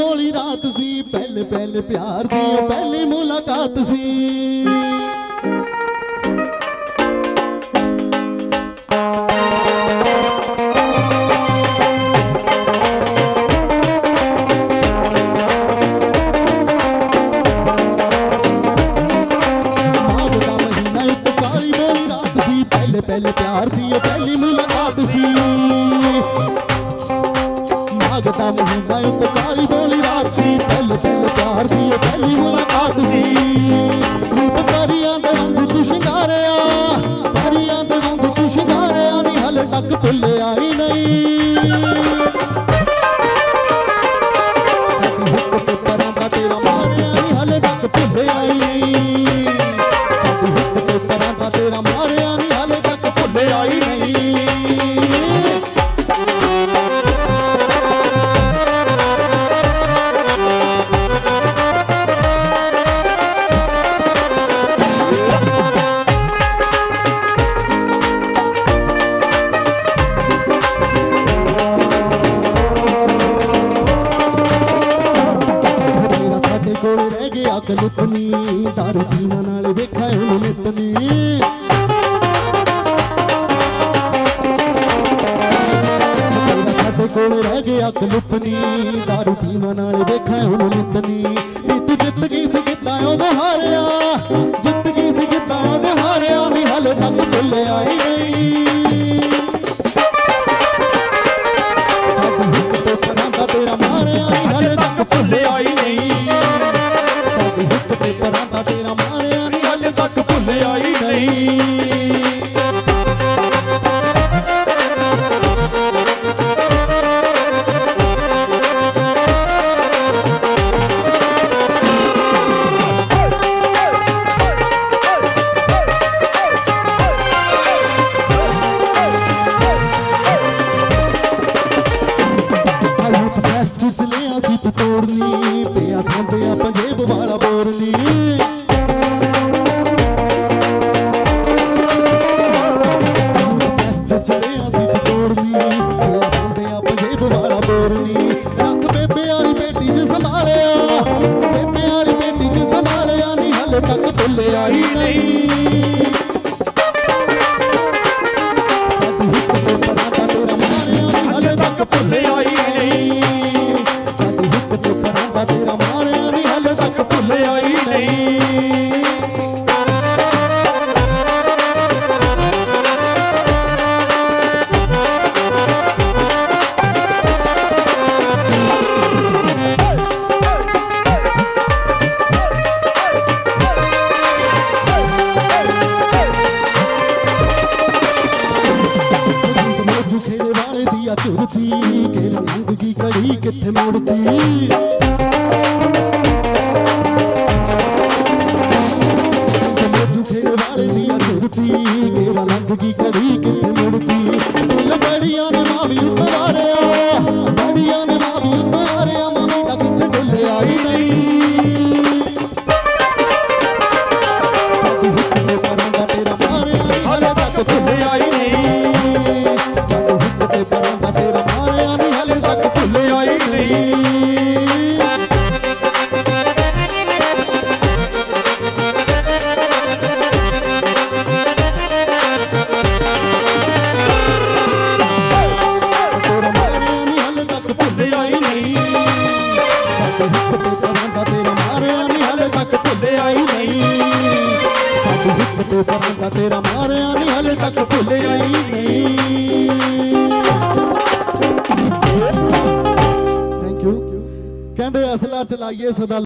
ਹੋਲੀ ਰਾਤ ਸੀ ਪਹਿਲੇ ਪਹਿਲੇ ਪਿਆਰ ਦੀ, ਉਹ ਪਹਿਲੀ ਮੁਲਾਕਾਤ ਸੀ। ਮਾਘ ਰਾਤ ਸੀ ਪਹਿਲੇ ਪਹਿਲੇ ਪਿਆਰ ਦੀ, ਉਹ ਪਹਿਲੀ ਮੁਲਾਕਾਤ ਸੀ। ਮਾਘ ਦਾ ਮਹੀਨਾ ਇੱਕ ਕਾਲੀ ਬੋਲੀ ਰਾਤ ਸੀ ਪਹਿਲੇ ਪਹਿਲੇ ਪਿਆਰ ਦੀ ਪਹਿਲੀ ਮੁਲਾਕਾਤ ਸੀ। ਰੂਪ ਪਰੀਆਂ ਦੇ ਵਾਂਗੂ ਤੂੰ ਸ਼ਿੰਗਾਰਿਆ, ਪਰੀਆਂ ਦੇ ਵਾਂਗੂ ਤੂੰ ਸ਼ਿੰਗਾਰਿਆ ਨਹੀਂ ਹਲੇ ਤੱਕ ਭੁੱਲਿਆ ਆਈ ਨਹੀਂ। ਪਰਾਂ ਦਾ ਤੇਰਾ ਮਾਰਿਆ ਨਹੀਂ ਹਲੇ ਤੱਕ ਭੁੱਲਿਆ ਹੀ ਨਹੀਂ। ਰਹਿ ਗਿਆ ਕਲਪਨੀ ਦਾਰੂ ਪੀਣਾ ਨਾਲ ਵੇਖਿਆ ਉਹਨੂੰ ਨਿਤਨੀ। ਤੇਰਾ ਸਾਡੇ ਕੋਲ ਰਹਿ ਗਿਆ ਕਲਪਨੀ ਦਾਰੂ ਪੀਣਾ ਨਾਲ ਵੇਖਿਆ ਉਹਨੂੰ ਨਿਤਨੀ। ਨੀ ਜਿੱਤ ਗਈ ਸੀ ਕਿਤਾ ਉਦੋਂ ਹਾਰਿਆ ਜਿੱਤ ਗਈ ਸੀ ਕਿਤਾ ਉਦੋਂ ਹਾਰਿਆ ਨਹੀਂ ਹਲੇ ਤੱਕ ਭੁੱਲਿਆ ਹੀ ਨਹੀਂ ਤੇਰਾ ਮਾਰਿਆ ਨਹੀਂ ਹਲੇ ਤੱਕ ਭੁੱਲਿਆ ਤੇ ਤੇਰਾ ਮਾਰਿਆ ਨਹੀਂ ਹਲੇ ਤੱਕ ਭੁੱਲਿਆ ਹੀ ਨਹੀਂ। ਆਯੂਥ ਲਿਆ ਸੀ ਤੂੰ ਤੋੜਨੀ, ਪਿਆ ਥੰਬਿਆ ਪੰਜੇਬ ਵਾਲਾ ਬੋਰਨੀ। ਫੈਸਟ ਚ ਲਿਆ ਸੀ ਤੋੜਨੀ ਪਿਆ ਥੰਬਿਆ ਪੰਜੇਬ ਵਾਲਾ ਬੋਰਨੀ ਰੱਖ ਬੇਬੇ ਵਾਲੀ ਬੇਟੀ ਚ ਸੰਭਾਲਿਆ। ਬੇਬੇ ਵਾਲੀ ਬੇਟੀ ਚ ਸੰਭਾਲਿਆ ਨਹੀਂ ਹਲੇ ਤੱਕ ਭੁੱਲਿਆ ਹੀ ਨਹੀਂ। ਰੰਗ ਕਿੱਥੇ ਮੁੜਦੀ? ਮੋਜੂ ਵਾਲੇ ਦੀ ਆ ਤੁਰਦੀ ਕਿ ਰੰਗ ਦੀ ਪਰਾਂ ਦਾ ਤੇਰਾ ਮਾਰਿਆ ਨੀ ਹਾਲੇ ਤੱਕ ਭੁੱਲਿਆ ਹੀ ਨਹੀਂ। ਸਾਡੀ ਹਿੱਕ ਤੇ ਪਰਾਂ ਦਾ ਤੇਰਾ ਮਾਰਿਆ ਨੀ ਹਾਲੇ ਤੱਕ ਭੁੱਲਿਆ ਹੀ ਨਹੀਂ। ਥੈਂਕ ਯੂ ਕਹਿੰਦੇ, ਅਸਲਾ ਚਲਾਈਏ ਸਦਾ